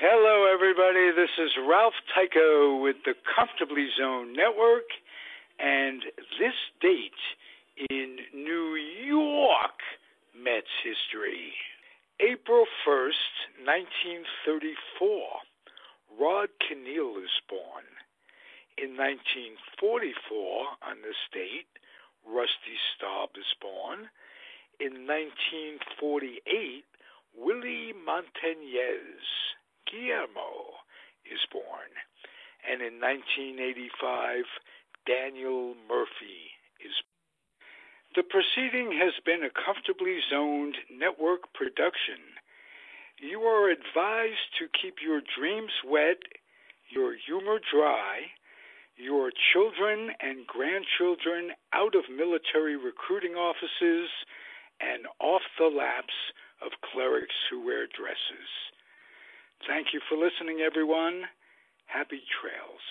Hello, everybody. This is Ralph Tyko with the Comfortably Zone Network, and this date in New York Mets history. April 1st, 1934, Rod Kanehl is born. In 1944, on this date, Rusty Staub is born. In 1948, Willie Montañez Guillermo is born. And in 1985, Daniel Murphy is born. The proceeding has been a comfortably zoned network production. You are advised to keep your dreams wet, your humor dry, your children and grandchildren out of military recruiting offices and off the laps of clerics who wear dresses. Thank you for listening, everyone. Happy trails.